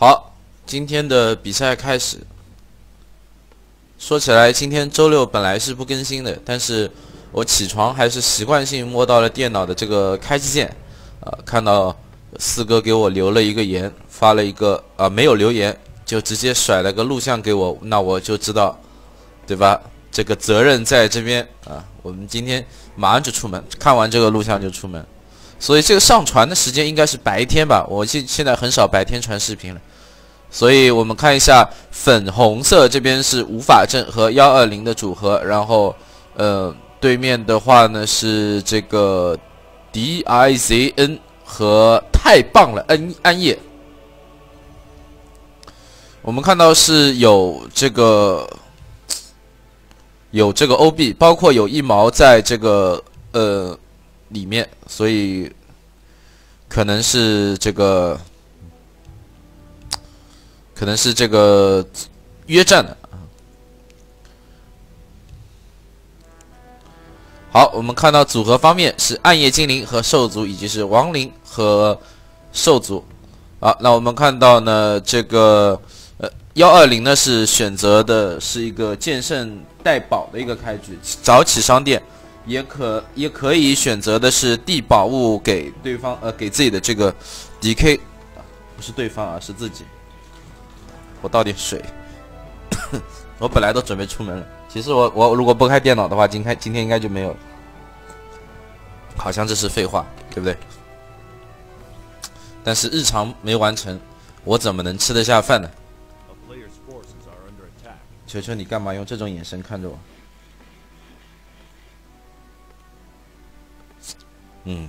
好，今天的比赛开始。说起来，今天周六本来是不更新的，但是我起床还是习惯性摸到了电脑的这个开机键，啊，看到四哥给我留了一个言，发了一个啊没有留言，就直接甩了个录像给我，那我就知道，对吧？这个责任在这边啊。我们今天马上就出门，看完这个录像就出门，所以这个上传的时间应该是白天吧？我现现在很少白天传视频了。所以我们看一下粉红色这边是无法阵和幺二零的组合，然后呃对面的话呢是这个 D I Z N 和太棒了安安夜。我们看到是有这个有这个 O B，包括有一毛在这个呃里面，所以可能是这个。可能是这个约战的好，我们看到组合方面是暗夜精灵和兽族，以及是亡灵和兽族。好，那我们看到呢，这个呃幺二零呢是选择的是一个剑圣带宝的一个开局，早起商店，也可也可以选择的是递宝物给对方，呃，给自己的这个 DK，不是对方啊，是自己。我倒点水，我本来都准备出门了。其实我我如果不开电脑的话，今开今天应该就没有。好像这是废话，对不对？但是日常没完成，我怎么能吃得下饭呢？求求你干嘛用这种眼神看着我？嗯，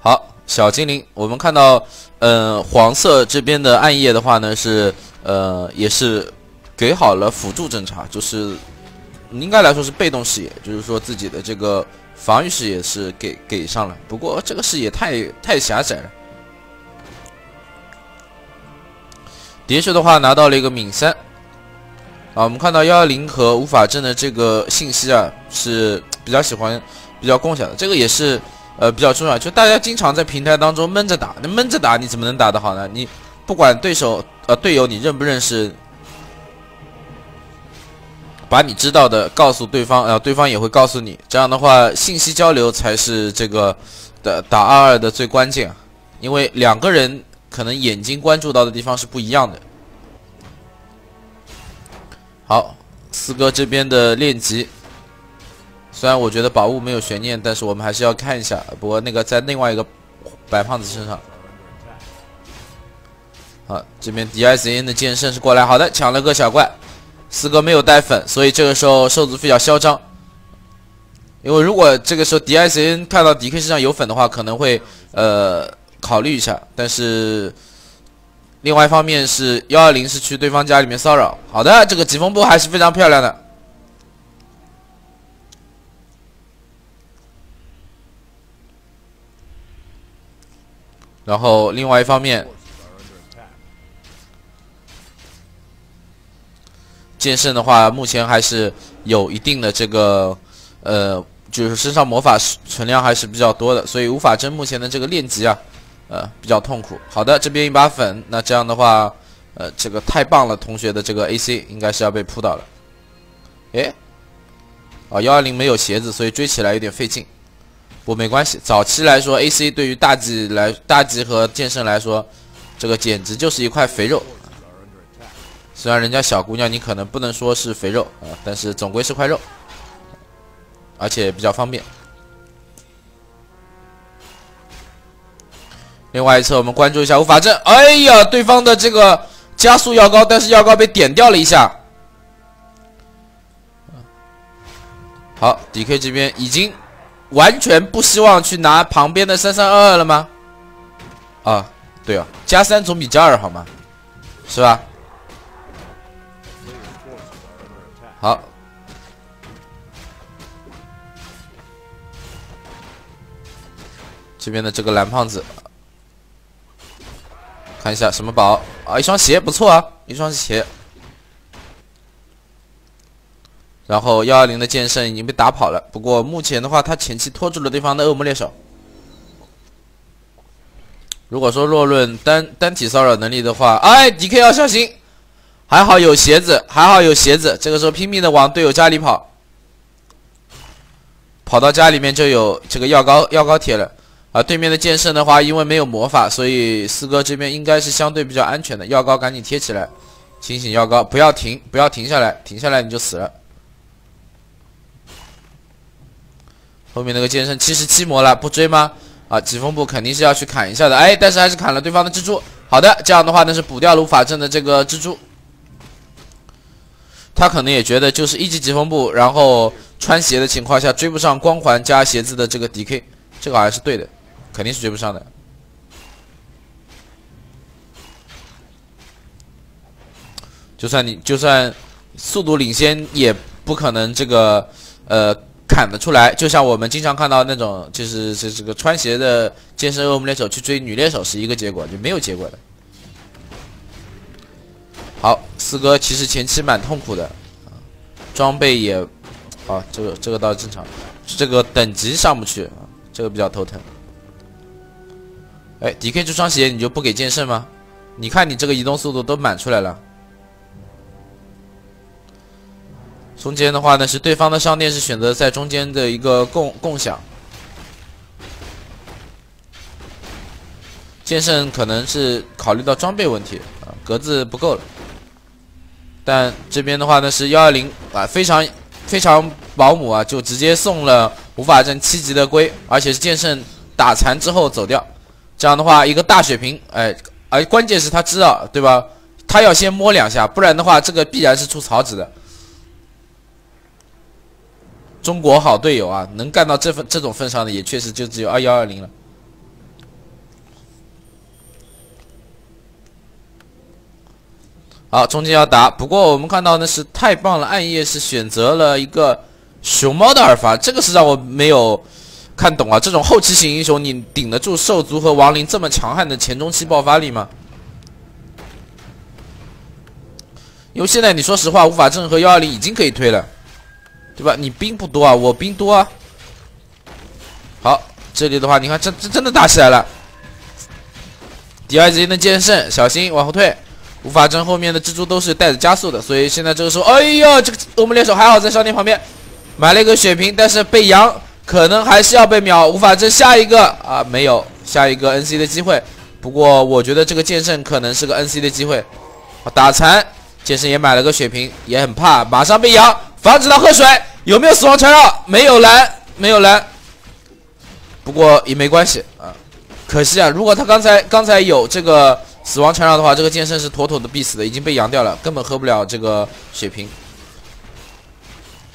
好。小精灵，我们看到，嗯，黄色这边的暗夜的话呢，是呃，也是给好了辅助侦查，就是应该来说是被动视野，就是说自己的这个防御视野是给给上了，不过这个视野太太狭窄了。蝶雀的话拿到了一个敏三，啊，我们看到幺幺零和无法阵的这个信息啊，是比较喜欢比较共享的，这个也是。呃，比较重要，就大家经常在平台当中闷着打，那闷着打你怎么能打得好呢？你不管对手呃队友你认不认识，把你知道的告诉对方，呃，对方也会告诉你，这样的话信息交流才是这个的打二二的最关键，因为两个人可能眼睛关注到的地方是不一样的。好，四哥这边的练级。虽然我觉得宝物没有悬念，但是我们还是要看一下。不过那个在另外一个白胖子身上，好，这边 D S N 的剑圣是过来，好的，抢了个小怪。四哥没有带粉，所以这个时候瘦子比较嚣张。因为如果这个时候 D S N 看到 D K 身上有粉的话，可能会呃考虑一下。但是另外一方面是幺二零是去对方家里面骚扰。好的，这个疾风波还是非常漂亮的。然后另外一方面，剑圣的话，目前还是有一定的这个，呃，就是身上魔法存量还是比较多的，所以无法针目前的这个练级啊，呃，比较痛苦。好的，这边一把粉，那这样的话，呃，这个太棒了，同学的这个 AC 应该是要被扑倒了。诶，啊，幺二零没有鞋子，所以追起来有点费劲。不没关系，早期来说，AC 对于大 G 来大 G 和剑圣来说，这个简直就是一块肥肉。虽然人家小姑娘，你可能不能说是肥肉啊，但是总归是块肉，而且比较方便。另外一侧，我们关注一下无法阵。哎呀，对方的这个加速药膏，但是药膏被点掉了一下。好，DK 这边已经。完全不希望去拿旁边的三三二二了吗？啊，对啊，加三总比加二好吗？是吧？好，这边的这个蓝胖子，看一下什么宝啊？一双鞋不错啊，一双鞋。然后幺二零的剑圣已经被打跑了，不过目前的话，他前期拖住了对方的恶魔猎手。如果说若论单单体骚扰能力的话，哎，DK 要小心，还好有鞋子，还好有鞋子。这个时候拼命的往队友家里跑，跑到家里面就有这个药膏药膏贴了。啊，对面的剑圣的话，因为没有魔法，所以四哥这边应该是相对比较安全的。药膏赶紧贴起来，清醒药膏，不要停，不要停下来，停下来你就死了。后面那个剑圣七十七魔了，不追吗？啊，疾风步肯定是要去砍一下的，哎，但是还是砍了对方的蜘蛛。好的，这样的话呢是补掉了法阵的这个蜘蛛。他可能也觉得就是一级疾风步，然后穿鞋的情况下追不上光环加鞋子的这个 DK，这个还是对的，肯定是追不上的。就算你就算速度领先，也不可能这个呃。砍得出来，就像我们经常看到那种，就是这这个穿鞋的健身恶魔猎手去追女猎手是一个结果，就没有结果的。好，四哥其实前期蛮痛苦的，装备也，啊，这个这个倒是正常，这个等级上不去，这个比较头疼。哎，DK 这双鞋你就不给剑圣吗？你看你这个移动速度都满出来了。中间的话呢，是对方的商店是选择在中间的一个共共享。剑圣可能是考虑到装备问题啊，格子不够了。但这边的话呢是幺二零啊，非常非常保姆啊，就直接送了无法阵七级的龟，而且是剑圣打残之后走掉。这样的话一个大血瓶，哎，而关键是他知道对吧？他要先摸两下，不然的话这个必然是出草纸的。中国好队友啊，能干到这份这种份上的，也确实就只有二幺二零了。好，中间要打，不过我们看到那是太棒了，暗夜是选择了一个熊猫的耳发，这个是让我没有看懂啊。这种后期型英雄，你顶得住兽族和亡灵这么强悍的前中期爆发力吗？因为现在你说实话，无法阵和幺二零已经可以推了。对吧？你兵不多啊，我兵多啊。好，这里的话，你看，这这真的打起来了。第二级的剑圣，小心往后退。无法阵后面的蜘蛛都是带着加速的，所以现在这个时候，哎呦，这个恶魔猎手还好在商店旁边买了一个血瓶，但是被扬，可能还是要被秒。无法阵下一个啊，没有下一个 NC 的机会。不过我觉得这个剑圣可能是个 NC 的机会。打残，剑圣也买了个血瓶，也很怕，马上被扬。防止他喝水，有没有死亡缠绕？没有蓝，没有蓝。不过也没关系啊，可惜啊，如果他刚才刚才有这个死亡缠绕的话，这个剑圣是妥妥的必死的，已经被扬掉了，根本喝不了这个血瓶。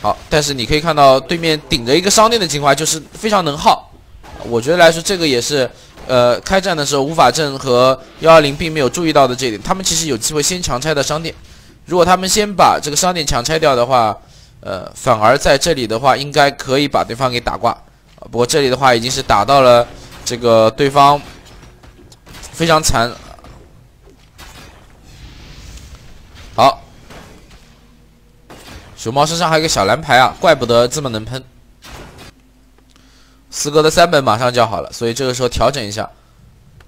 好，但是你可以看到对面顶着一个商店的情况，就是非常能耗。我觉得来说，这个也是呃开战的时候无法阵和幺二零并没有注意到的这一点，他们其实有机会先强拆的商店。如果他们先把这个商店强拆掉的话，呃，反而在这里的话，应该可以把对方给打挂。不过这里的话，已经是打到了这个对方非常惨。好，熊猫身上还有个小蓝牌啊，怪不得这么能喷。四哥的三本马上就要好了，所以这个时候调整一下，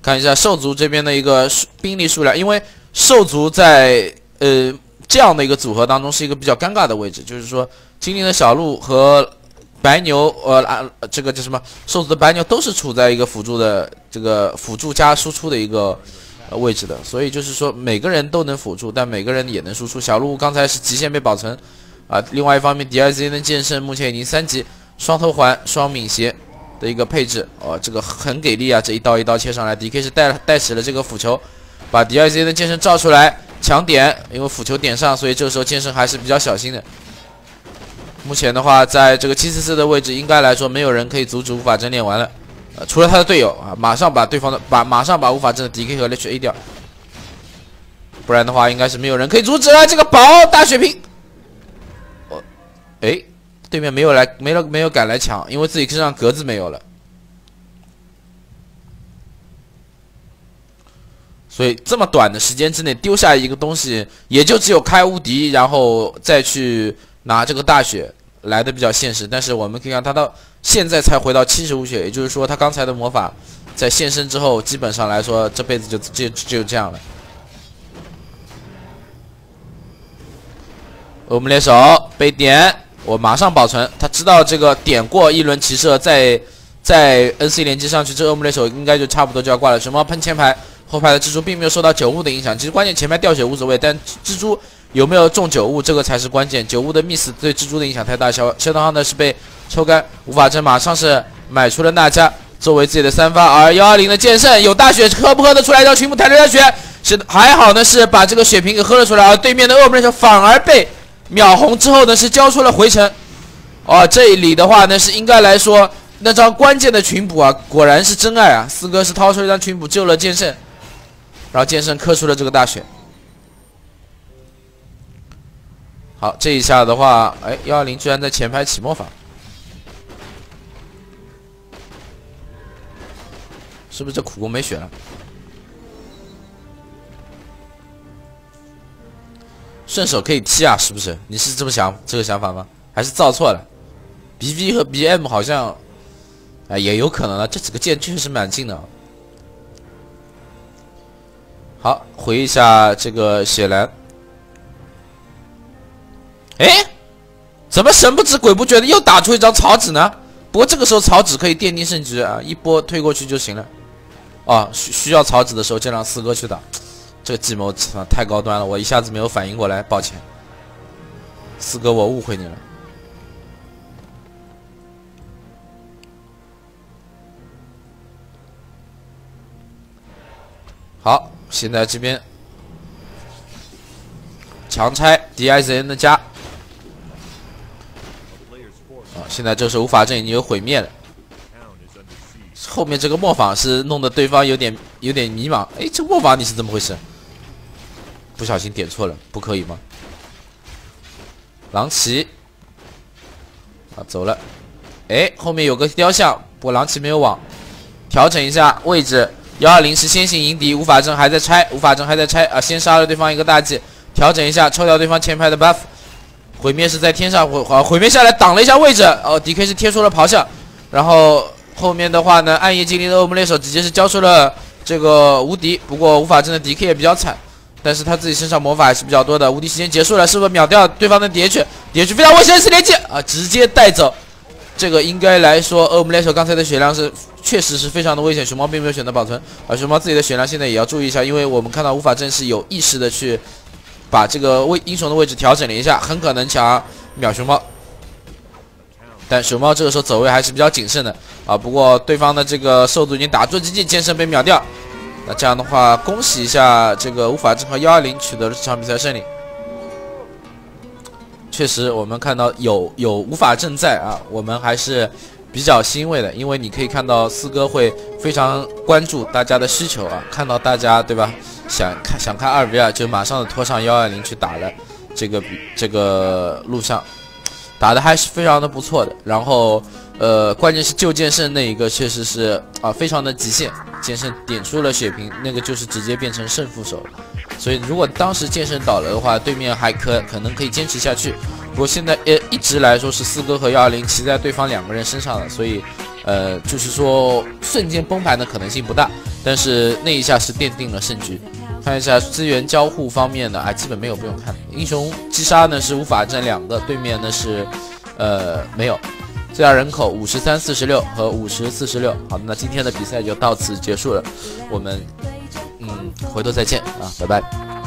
看一下兽族这边的一个兵力数量，因为兽族在呃。这样的一个组合当中是一个比较尴尬的位置，就是说精灵的小鹿和白牛，呃啊，这个叫什么瘦子的白牛都是处在一个辅助的这个辅助加输出的一个位置的，所以就是说每个人都能辅助，但每个人也能输出。小鹿刚才是极限被保存啊，另外一方面，D R Z 的剑圣目前已经三级双头环双敏捷的一个配置，哦，这个很给力啊，这一刀一刀切上来，D K 是带带起了这个斧球，把 D R Z 的剑圣照出来。抢点，因为辅球点上，所以这个时候剑圣还是比较小心的。目前的话，在这个七四四的位置，应该来说没有人可以阻止无法阵练完了，呃，除了他的队友啊，马上把对方的把马上把无法阵的 DK 和 H A 掉，不然的话，应该是没有人可以阻止了。这个宝大血瓶，我，哎，对面没有来，没了，没有敢来抢，因为自己身上格子没有了。所以这么短的时间之内丢下一个东西，也就只有开无敌，然后再去拿这个大血来的比较现实。但是我们可以看，他到现在才回到七十五血，也就是说他刚才的魔法在现身之后，基本上来说这辈子就就就这样了。我们联手被点，我马上保存。他知道这个点过一轮骑射，在在 NC 连接上去，这恶魔猎手应该就差不多就要挂了。熊猫喷前排，后排的蜘蛛并没有受到酒雾的影响。其实关键前排掉血无所谓，但蜘蛛有没有中酒雾，这个才是关键。酒雾的 miss 对蜘蛛的影响太大。小小刀号呢是被抽干，无法阵马上是买出了娜迦。作为自己的三发，而幺二零的剑圣有大血喝不喝得出来？让群捕抬着大血，是还好呢，是把这个血瓶给喝了出来。而对面的恶魔猎手反而被秒红之后呢，是交出了回城。哦，这里的话呢，是应该来说那张关键的群捕啊，果然是真爱啊！四哥是掏出一张群捕救了剑圣，然后剑圣磕出了这个大血。好，这一下的话，哎，幺二零居然在前排起魔法。是不是这苦工没血了？顺手可以踢啊？是不是？你是这么想这个想法吗？还是造错了？B V 和 B M 好像，哎，也有可能啊。这几个剑确实蛮近的。好，回一下这个血蓝。哎，怎么神不知鬼不觉的又打出一张草纸呢？不过这个时候草纸可以奠定胜局啊，一波推过去就行了。啊，需需要草纸的时候就让四哥去打，这个计谋太高端了，我一下子没有反应过来，抱歉，四哥我误会你了。现在这边强拆 D I Z N 的家，啊，现在就是无法阵已经有毁灭了。后面这个磨坊是弄得对方有点有点迷茫。哎，这磨坊你是怎么回事？不小心点错了，不可以吗？狼骑啊，走了。哎，后面有个雕像，不过狼骑没有网，调整一下位置。幺二零是先行迎敌，无法阵还在拆，无法阵还在拆啊！先杀了对方一个大技，调整一下，抽掉对方前排的 buff。毁灭是在天上毁毁毁灭下来挡了一下位置。哦，DK 是贴出了咆哮，然后。后面的话呢，暗夜精灵的恶魔猎手直接是交出了这个无敌，不过无法真的 DK 也比较惨，但是他自己身上魔法还是比较多的。无敌时间结束了，是不是秒掉对方的 DH？DH 非常危险，是连接啊，直接带走。这个应该来说，恶魔猎手刚才的血量是确实是非常的危险。熊猫并没有选择保存，而熊猫自己的血量现在也要注意一下，因为我们看到无法正是有意识的去把这个位英雄的位置调整了一下，很可能想秒熊猫。但熊猫这个时候走位还是比较谨慎的啊，不过对方的这个兽族已经打出极境，剑圣被秒掉。那这样的话，恭喜一下这个无法正和幺二零取得了这场比赛胜利。确实，我们看到有有无法正在啊，我们还是比较欣慰的，因为你可以看到四哥会非常关注大家的需求啊，看到大家对吧，想看想看二 v 二，就马上的拖上幺二零去打了这个这个录像。打的还是非常的不错的，然后，呃，关键是救剑圣那一个确实是啊，非常的极限，剑圣点出了血瓶，那个就是直接变成胜负手，所以如果当时剑圣倒了的话，对面还可可能可以坚持下去，不过现在呃一直来说是四哥和幺二零骑在对方两个人身上了，所以，呃，就是说瞬间崩盘的可能性不大，但是那一下是奠定了胜局。看一下资源交互方面的，啊，基本没有不用看。英雄击杀呢是无法占两个，对面呢是，呃，没有。最大人口五十三四十六和五十四十六。好，那今天的比赛就到此结束了，我们，嗯，回头再见啊，拜拜。